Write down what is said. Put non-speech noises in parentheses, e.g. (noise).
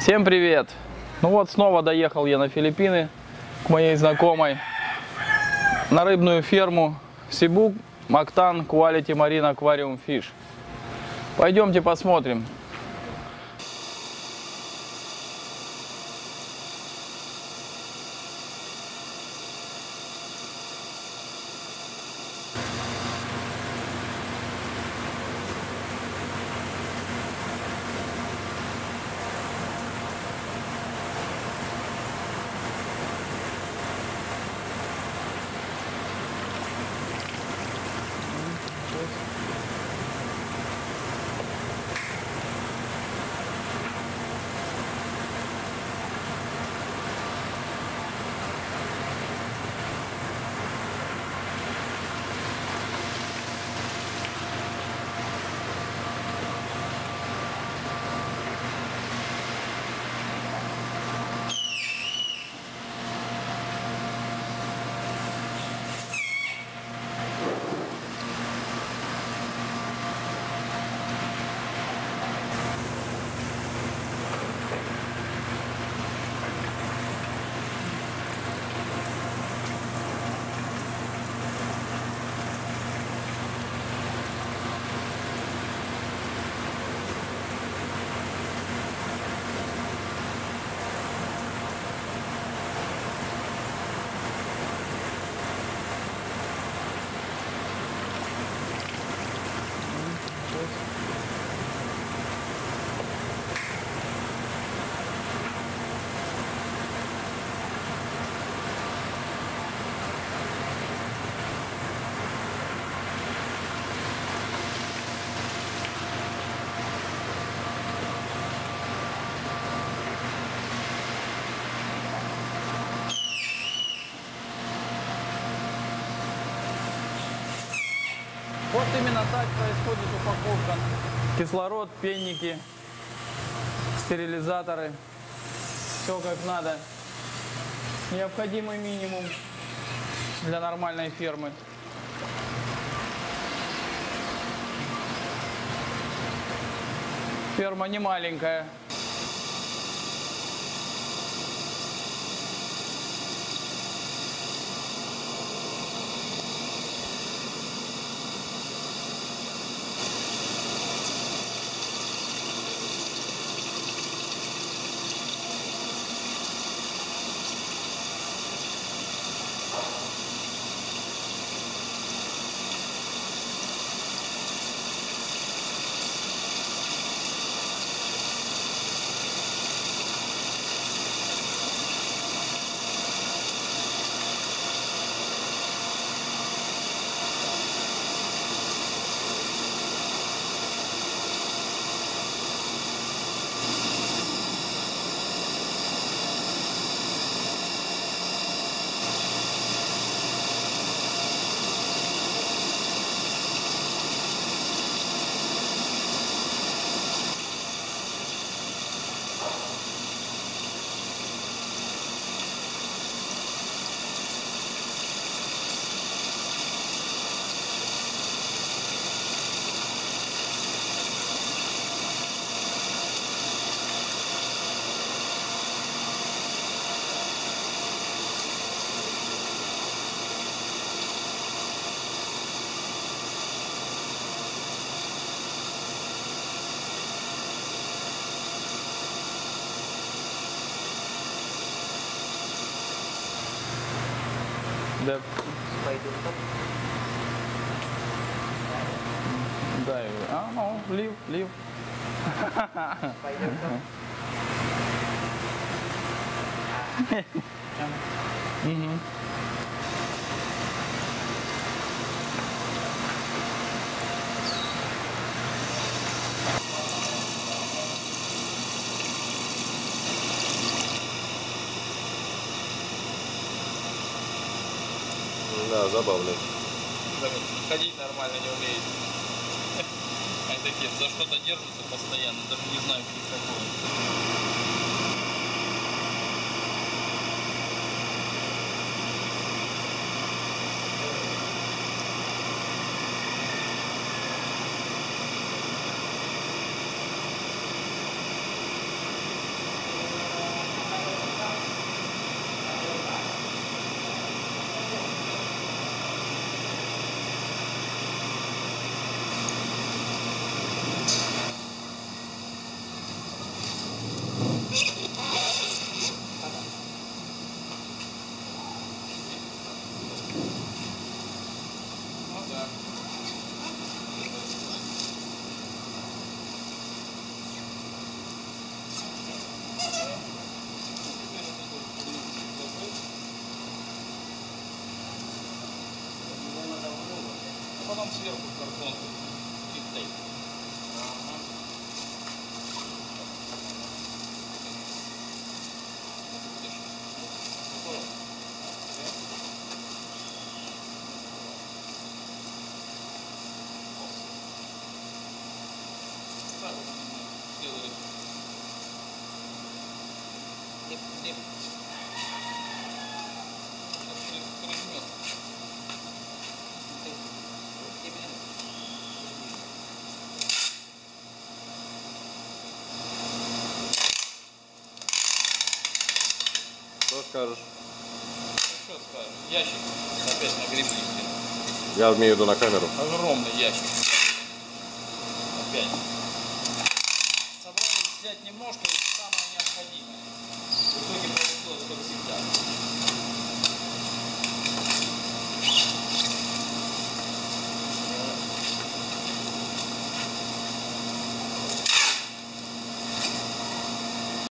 Всем привет! Ну вот снова доехал я на Филиппины к моей знакомой на рыбную ферму Сибук Мактан Quality Marine Aquarium Fish. Пойдемте посмотрим. Вот именно так происходит упаковка. Кислород, пенники, стерилизаторы. Все как надо. Необходимый минимум для нормальной фермы. Ферма не маленькая. Да, Пойду так. дай. А, ну, лив, лив. Пойдем так. Да. Ходить нормально не умеет. (laughs) Они такие, за что-то держатся постоянно, даже не знаю, что такое. сверху картон. Тип-тейп. Ага. Готово? Скажешь? Ну, что скажешь? Ящик опять нагребли. блин. Я имею в виду на камеру. Огромный ящик. Опять. Собрались взять немножко, самое необходимое. В итоге получилось как всегда.